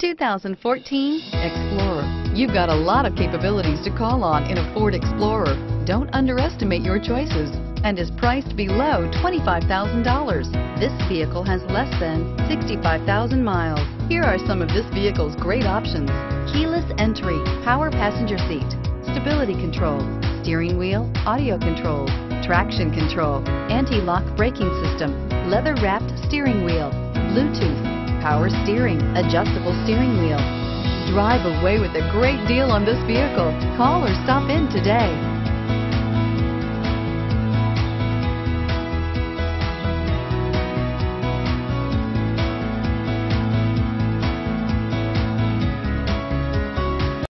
2014 Explorer. You've got a lot of capabilities to call on in a Ford Explorer. Don't underestimate your choices and is priced below $25,000. This vehicle has less than 65,000 miles. Here are some of this vehicle's great options. Keyless entry, power passenger seat, stability control, steering wheel, audio controls, traction control, anti-lock braking system, leather-wrapped steering wheel, power steering, adjustable steering wheel. Drive away with a great deal on this vehicle. Call or stop in today.